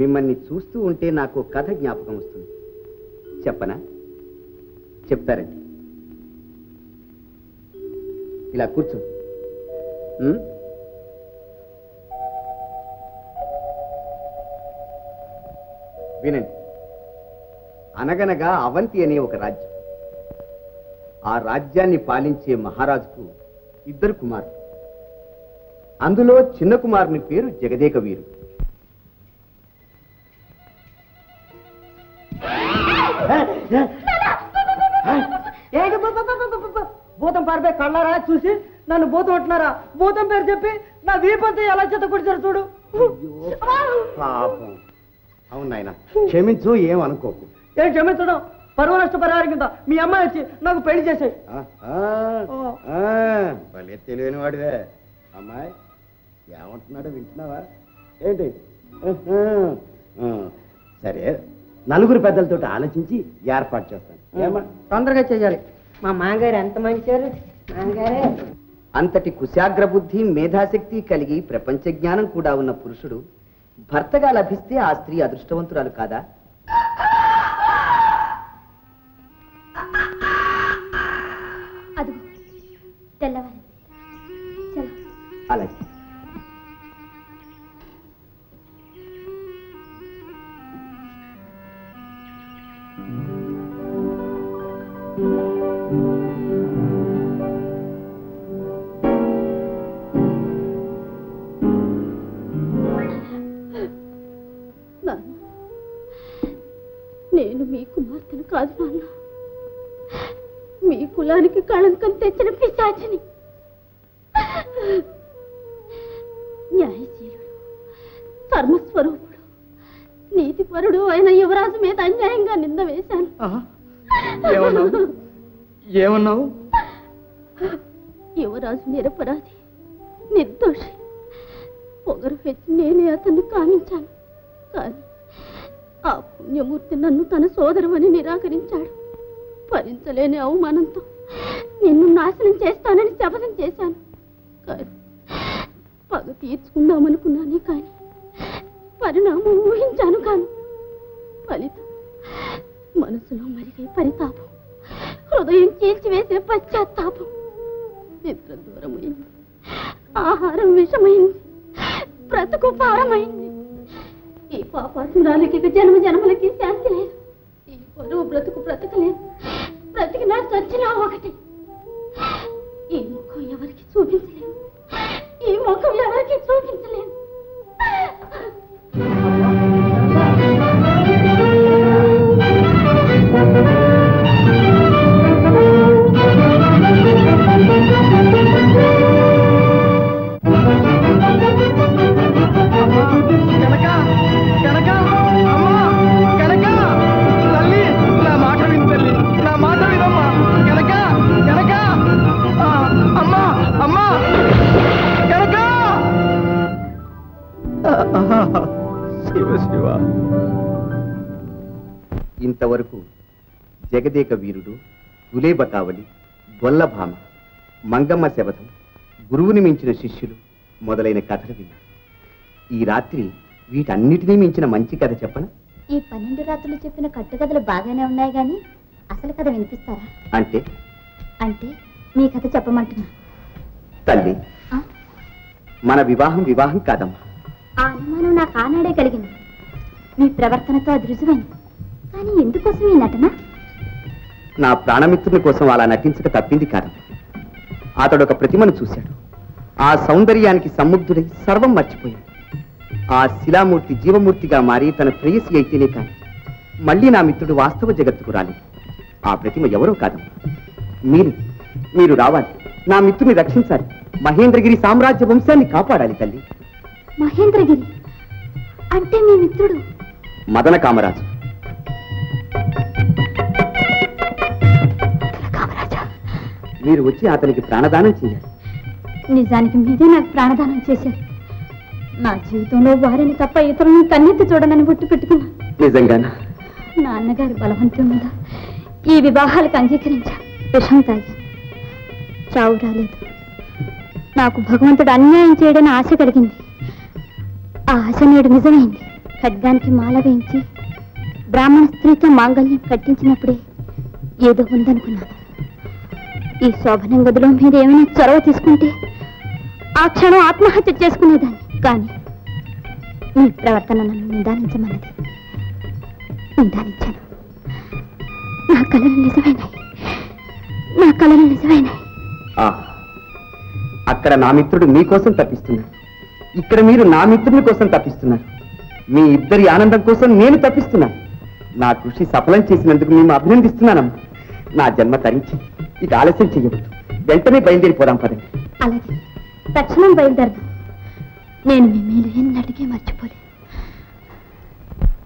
మిమ్మల్ని చూస్తూ ఉంటే నాకు కథ జ్ఞాపకం వస్తుంది. చెప్పనా? చెప్తారండి. ఇలా కూర్చో. ఉమ్? వినండి. అనగనగా అవంతి అనే ఒక రాజ్యం. ఆ రాజ్యాన్ని పాలించే మహారాజుకు ఇద్దరు కుమారులు. అందులో చిన్న కుమారుని పేరు జగదేక వీరు భూతం పారిపోయి కళ్ళారా చూసి నన్ను భూతం అంటున్నారా? భూతం పేరు చెప్పి నా వీపంతా ఎలా చెత్త కుడిచారు చూడు పాపం. అవును నాయన క్షమించు ఏం అనుకోకు. ఏం క్షమించడం పరువు నష్ట పరిహారం కింద మీ అమ్మాయి వచ్చి నాకు పెళ్ళి చేసాయి. ఆ, ఆ, ఆ, భలే తెలివైన వాడివే. అమ్మాయి ఏమంటున్నాడో వింటున్నావా? ఏంటి? సరే నలుగురు పెద్దలతో ఆలోచించి ఏర్పాటు చేస్తాను. తొందరగా చేయాలి. మా మామగారు ఎంత మంచారు? మామగారే. అంతటి కుశాగ్ర బుద్ధి మేధాశక్తి కలిగి ప్రపంచ జ్ఞానం కూడా ఉన్న పురుషుడు భర్తగా లభిస్తే ఆ స్త్రీ అదృష్టవంతురాలు కాదా? అలాగే. కులానికి కళంకం తెచ్చిన పిశాచిని. న్యాయశీలుడు ధర్మస్వరూపుడు నీతిపరుడు అయిన యువరాజు మీద అన్యాయంగా నింద వేశాను. ఏమన్నావు? ఏమన్నావు? యువరాజు నిరపరాధి నిర్దోషి. పొగరు పెట్టి నేనే అతన్ని కామించాను కానీ ఆ పుణ్యమూర్తి నన్ను తన సోదరమని నిరాకరించాడు. భరించలేని అవమానంతో నిన్ను నాశనం చేస్తానని శపథం చేశాను. కానీ పగ తీర్చుకుందామనుకున్నానే కానీ పరిణామం ఊహించాను కాను ఫలితం మనసులో మరిగే పరితాపం హృదయం చీల్చివేసే పశ్చాత్తాపం నిద్ర దూరమైంది ఆహారం విషమైంది బ్రతుకు భారమైంది. ఈ పాపాసురాలకి జన్మ జన్మలకి శాంతి లేదు. ఈ పరువు బ్రతుకు బ్రతకలేదు. బ్రతికినా చచ్చినా ఒకటి. ఈ ముఖం ఎవరికి చూపించలేదు. ఈ ముఖం ఎవరికి చూపించలేదు. జగదేక వీరుడు గులేబకావలి గొల్లభామ మంగమ్మ శబదం గురువుని మించిన శిష్యులు మొదలైన కథలు విన్నారు ఈ రాత్రి వీటన్నిటినీ మించిన మంచి కథ చెప్పన? ఈ పన్నెండు రాత్రులు చెప్పిన కట్టుకథలు బాగానే ఉన్నాయి కానీ అసలు కథ వినిపిస్తారా? అంటే? అంటే మీ కథ చెప్పమంటున్నా. తల్లి? మన వివాహం వివాహం కాదమ్మా. ఆ అనుమానం నాకు ఆనాడే కలిగింది. మీ ప్రవర్తనతో అది రుజువైంది. కానీ ఎందుకోసం ఈ నటన? నా ప్రాణమిత్రుని కోసం అలా నటించక తప్పింది కాదమ్మా అతడు ఒక ప్రతిమను చూశాడు. ఆ సౌందర్యానికి సముగ్ధుడై సర్వం మర్చిపోయాడు. ఆ శిలామూర్తి జీవమూర్తిగా మారి తన ప్రేయసి అయితేనే కాని మళ్ళీ నా మిత్రుడు వాస్తవ జగత్తుకు రాలేదు. ఆ ప్రతిమ ఎవరో కాదమ్మా మీరు మీరు రావాలి. నా మిత్రుని రక్షించాలి. మహేంద్రగిరి సామ్రాజ్య వంశాన్ని కాపాడాలి తల్లి. మహేంద్రగిరి? అంటే మీ మిత్రుడు? మదన కామరాజా. మీరు వచ్చి అతనికి ప్రాణదానం చేయాలి. నిజానికి మీదే నాకు ప్రాణదానం చేశారు. నా జీవితంలో వారిని తప్ప ఇతరులను కన్నెత్తి చూడనని బొట్టు పెట్టుకున్నా నిజంగానా? నా అన్నగారి బలవంతం మీద ఈ వివాహాలకు అంగీకరించాను విషం తాగి. చావు రాలేదు. నాకు భగవంతుడు అన్యాయం చేయడని ఆశ కలిగింది. ఆ ఆశ నేడు నిజమైంది. ఖడ్గానికి మాల వేయించి బ్రాహ్మణ స్త్రీతో మాంగళ్యం కట్టించినప్పుడే ఏదో ఉందనుకున్నాను. ఈ శోభనం గదిలో మీరేమైనా చొరవ తీసుకుంటే ఆ క్షణం ఆత్మహత్య చేసుకునేదాన్ని. కానీ మీ ప్రవర్తన నన్ను నిదానించమన్నది. నిదానించాను. నా కళలు నిజమైనాయి. నా కళలు నిజమైనాయి. అక్కడ నా మిత్రుడు మీకోసం తప్పిస్తున్నాడు. ఇక్కడ మీరు నా మిత్రుని కోసం తప్పిస్తున్నారు. మీ ఇద్దరి ఆనందం కోసం నేను తప్పిస్తున్నాను. నా కృషి సఫలం చేసినందుకు మేము అభినందిస్తున్నానమ్మా. నా జన్మ తరించి ఇక ఆలస్యం చెయ్యవద్దు వెంటనే బయలుదేరిపోదాం పదండి. అలాగే. తక్షణం బయలుదేరదాం. నేను మీ మేలు ఎన్నటికీ మర్చిపోలేను.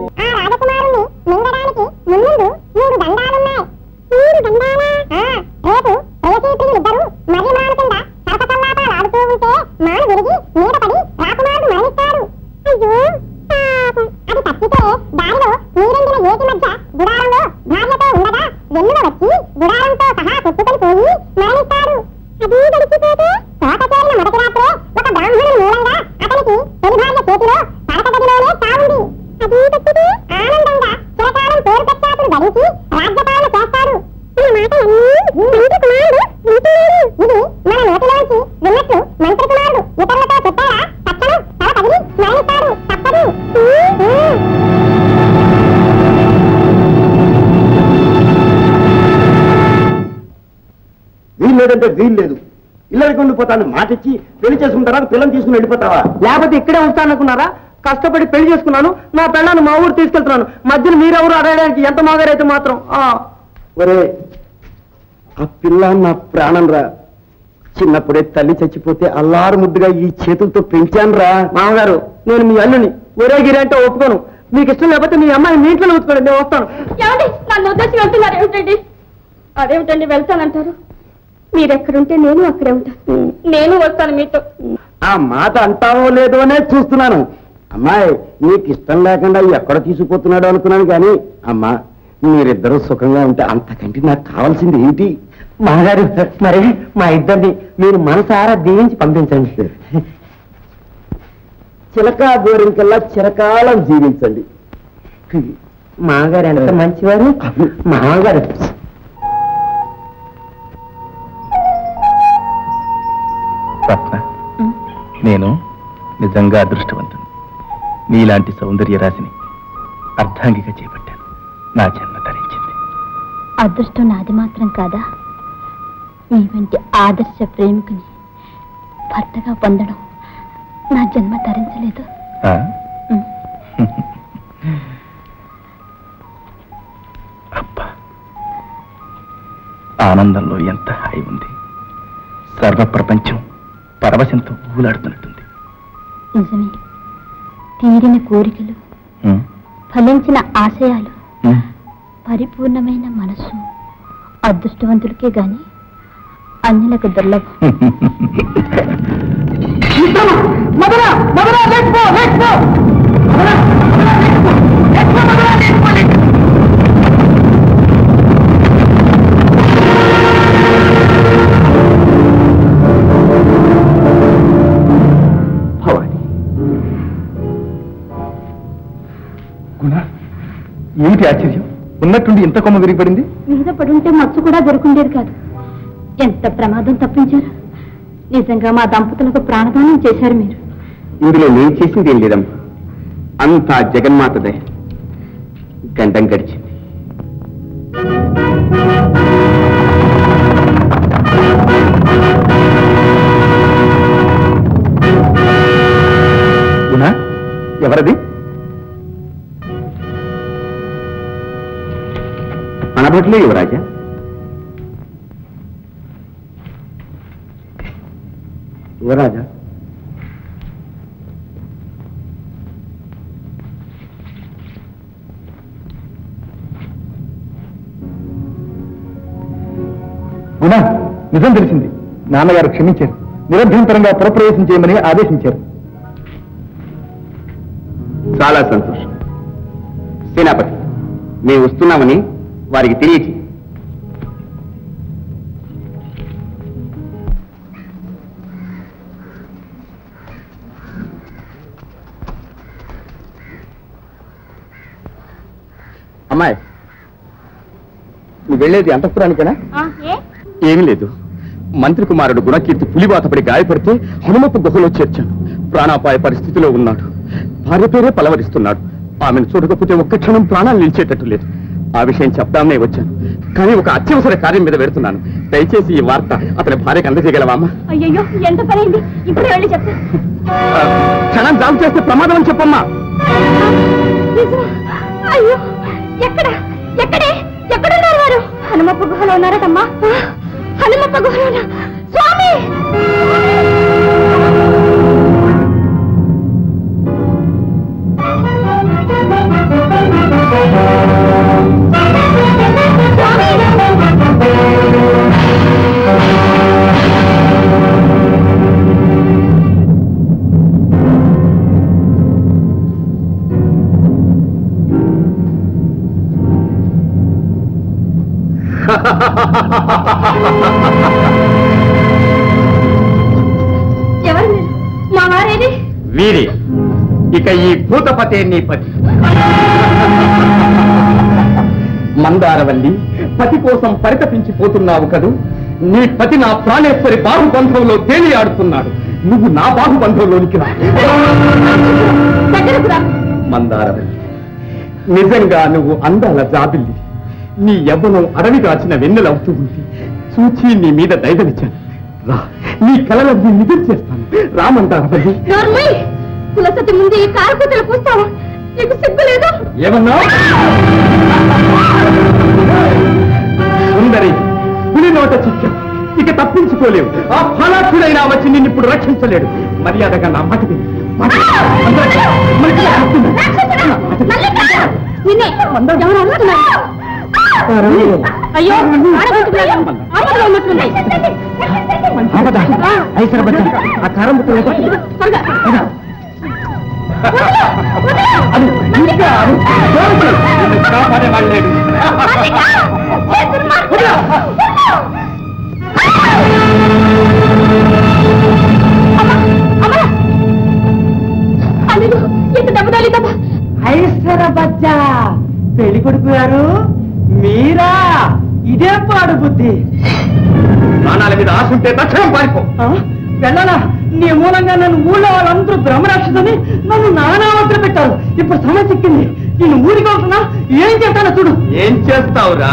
ఆ రాజకుమారుని మింగడానికి ముందు ఇళ్ళకి ఉండిపోతాను మాట ఇచ్చి పెళ్ళి చేసుకున్న తర్వాత పిల్లని తీసుకుని వెళ్ళిపోతావా? లేకపోతే ఇక్కడే ఉంటాననుకున్నారా? కష్టపడి పెళ్ళి చేసుకున్నాను నా పెళ్ళాన్ని మా ఊరు తీసుకెళ్తున్నాను. మధ్యన మీరెవరు అడగడానికి ఎంత మాగారైతే మాత్రం? ఆ. ఒరే ఆ పిల్ల నా ప్రాణం రా చిన్నప్పుడే తల్లి చచ్చిపోతే అల్లారు ముద్దుగా ఈ చేతులతో పెంచాను రా మామగారు నేను మీ అల్లుని ఒరే గిరి అంటే ఒప్పుకోను. మీకు ఇష్టం లేకపోతే మీ అమ్మాయి మీ ఇంట్లో ఉంచుకోండి నేను వస్తాను. నన్ను వదిలేసి వెళ్తున్నారు ఏమిటండి? అదేమిటండి వెళ్తానంటారు? మీరెక్కడుంటే నేను అక్కడే ఉంటాను నేను వస్తాను మీతో. ఆ మాట అంటావో లేదో అనే చూస్తున్నాను. అమ్మాయి నీకు ఇష్టం లేకుండా ఎక్కడ తీసుకుపోతున్నాడో అనుకున్నాను కానీ అమ్మా మీరిద్దరూ సుఖంగా ఉంటే అంతకంటే నాకు కావాల్సింది ఏంటి? మామగారు మరి మా ఇద్దరిని మీరు మనసారా దీవించి పంపించండి. చిలకా గోరింకల్లా చిరకాలం జీవించండి. మామగారు ఎంత మంచివారు? మామగారు రత్న నేను నిజంగా అదృష్టవంతుని. నీలాంటి సౌందర్య రాశిని అర్ధాంగిగా చేపట్టాను. నా జన్మ ధరించింది. అదృష్టం నాది మాత్రం కాదా? మీ వంటి ఆదర్శ ప్రేమికుని భర్తగా పొందడం నా జన్మ ధరించలేదు. అబ్బా. ఆనందంలో ఎంత హాయి ఉంది. సర్వ ప్రపంచం పరవశంతో ఊలాడుతున్నట్టుంది. నిజమే. తీరిన కోరికలు ఫలించిన ఆశయాలు. పరిపూర్ణమైన మనసు అదృష్టవంతులకే గాని అన్యులకు దుర్లభం. ఏమిటి ఆశ్చర్యం? ఉన్నట్టుండి ఇంత కొమ్మ విరిగిపడింది? మీద పడుంటే మచ్చు కూడా దొరుకుండేది కాదు. ఎంత ప్రమాదం తప్పించారు? నిజంగా మా దంపతులకు ప్రాణదానం చేశారు మీరు. ఇందులో నేను చేసింది ఏం లేదమ్మా. అంతా జగన్మాత దయ. గండం గడిచింది. ఎవరది? అనబట్లే యువరాజా యువరాజా గుణ నిజం తెలిసింది. నాన్నగారు క్షమించారు. నిరభ్యంతరంగా పురప్రవేశం చేయమని ఆదేశించారు. చాలా సంతోషం. సేనాపతి మేము వస్తున్నామని వారికి తెలియచి. అమ్మాయి నువ్వు వెళ్ళేది అంతఃపురానికేనా? ఏమీ లేదు. మంత్రి కుమారుడు గుణకీర్తి పులిబాతపడి గాయపడితే హనుమప్ప గుహలో చేర్చాను. ప్రాణాపాయ పరిస్థితిలో ఉన్నాడు. భార్య పేరే పలవరిస్తున్నాడు. ఆమెను చూడకపోతే ఒక్క క్షణం ప్రాణాలు నిలిచేటట్టు లేదు. ఆ విషయం చెప్దామనే వచ్చాను. కానీ ఒక అత్యవసర కార్యం మీద పెడుతున్నాను. దయచేసి ఈ వార్త అతని భార్యకు అందజేయగలవా అమ్మా? అయ్యయ్యో ఎంత పనైంది? ఇప్పుడే వెళ్ళి చెప్తా. క్షణం జాబ్ చేస్తే ప్రమాదం అని చెప్పమ్మా? అయ్యో ఎక్కడ? ఎక్కడే? ఎక్కడున్నారు వారు? హనుమప్ప గుహలో ఉన్నారటమ్మా. హనుమప్ప గుహలోనా? స్వామి! ఎవరు మీరు? మా వారేది? వీరి. ఇక ఈ భూతపతే నీ పతి. మందారవల్లి పతి కోసం పరితపించిపోతున్నావు కదూ? నీ పతి నా ప్రాణేశ్వరి బాహుబంధంలో తేలి ఆడుతున్నాడు నువ్వు నా బాహుబంధంలోనికి రా. దగ్గరకు రా. మందారవల్లి నిజంగా నువ్వు అందాల జాబిల్లి నీ యవ్వనం అడవి దాచిన వెన్నెలవుతూ ఉంది చూచి నీ మీద దయదలిచాను రా నీ కలలన్నీ నిజం చేస్తాను. రా మందారవల్లి నోర్మయ్ కులసతి ముందు ఈ కారు కూస్తావా? నీకు సిగ్గు లేదు? ఏమన్నా? సుందరి పులి నోట చిక్క. ఇక తప్పించుకోలేవు. ఆ ఫలాక్షుడైనా వచ్చి నిన్ను ఇప్పుడు రక్షించలేడు. మర్యాదగా నా మాట విను. మాట విను. అందరికీ మనకి చెప్తున్నా. నిన్నే ఎవరు అడుగుతున్నారు? అయ్యో ఆ కారం ఐశ్వర బచ్చా పెళ్ళి కొడుకు గారు. మీరా? ఇదే పాడు బుద్ధి. ప్రాణాల మీద ఆశ ఉంటే తక్షణం పారిపో? వెళ్ళాలా? నీ మూలంగా నన్ను ఊళ్ళో వాళ్ళందరూ బ్రహ్మరాక్షసని నన్ను నానా వద్ద పెట్టారు. ఇప్పుడు సమస్య చిక్కింది నేను ఊరికి వెళ్తున్నా ఏం చేస్తానో చూడు. ఏం చేస్తావురా?